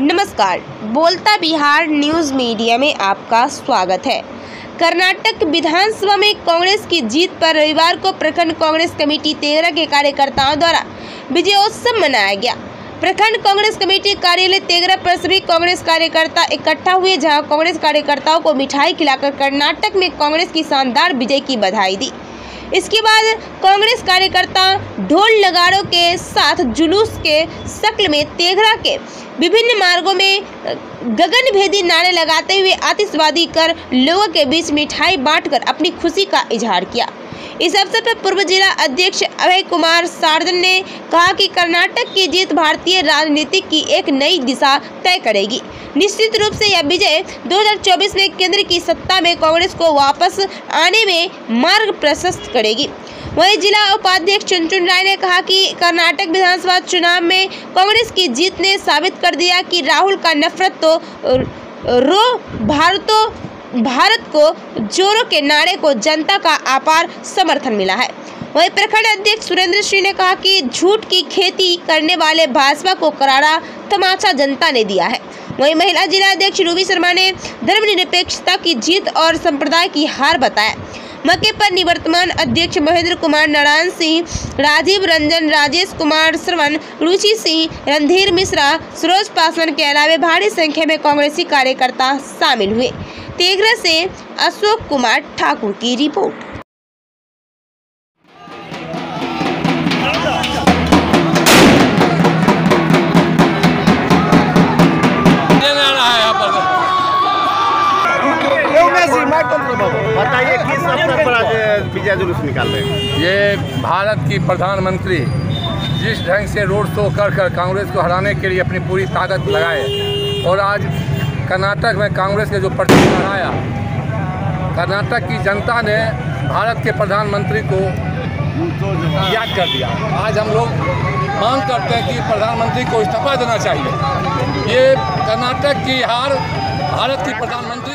नमस्कार, बोलता Bihar news media में आपका स्वागत है। कर्नाटक विधानसभा में कांग्रेस की जीत पर रविवार को प्रखंड कांग्रेस कमेटी तेरह के कार्यकर्ताओं द्वारा विजयोत्सव मनाया गया। प्रखंड कांग्रेस कमेटी कार्यालय तेगरा पर सभी कांग्रेस कार्यकर्ता इकट्ठा हुए, जहाँ कांग्रेस कार्यकर्ताओं को मिठाई खिलाकर कर्नाटक में कांग्रेस की शानदार विजय की बधाई दी। इसके बाद कांग्रेस कार्यकर्ता ढोल नगाड़ों के साथ जुलूस के शक्ल में तेघरा के विभिन्न मार्गों में गगनभेदी नारे लगाते हुए आतिशबाजी कर लोगों के बीच मिठाई बांटकर अपनी खुशी का इजहार किया। इस अवसर पर पूर्व जिला अध्यक्ष अभय कुमार सार्जन ने कहा कि कर्नाटक की जीत भारतीय राजनीति की एक नई दिशा तय करेगी। निश्चित रूप से यह विजय 2024 में केंद्र की सत्ता में कांग्रेस को वापस आने में मार्ग प्रशस्त करेगी। वहीं जिला उपाध्यक्ष चुनचुन राय ने कहा कि कर्नाटक विधानसभा चुनाव में कांग्रेस की जीत ने साबित कर दिया कि राहुल का नफरत तो रो, भारतो, भारत को, जोरों के नारे को जनता का अपार समर्थन मिला है। वही प्रखंड अध्यक्ष सुरेंद्र सिंह ने कहा कि झूठ की खेती करने वाले भाजपा को करारा तमाचा जनता ने दिया है। वही महिला जिला अध्यक्ष रूबी शर्मा ने धर्मनिरपेक्षता की जीत और संप्रदाय की हार बताया। मौके पर निवर्तमान अध्यक्ष महेंद्र कुमार नारायण सिंह, राजीव रंजन, राजेश कुमार श्रवण, रुचि सिंह, रणधीर मिश्रा, सरोज पासवान के अलावे भारी संख्या में कांग्रेसी कार्यकर्ता शामिल हुए। तेगरा से अशोक कुमार ठाकुर की रिपोर्ट। बताइए किस अवसर पर आज विजय जुलूस निकाल रहे हैं? ये भारत की प्रधानमंत्री जिस ढंग से रोड शो कर कर कांग्रेस को हराने के लिए अपनी पूरी ताकत लगाए, और आज कर्नाटक में कांग्रेस के जो प्रचार बढ़ाया कर्नाटक की जनता ने भारत के प्रधानमंत्री को याद कर दिया। आज हम लोग मांग करते हैं कि प्रधानमंत्री को इस्तीफा देना चाहिए। ये कर्नाटक की हार भारत की प्रधानमंत्री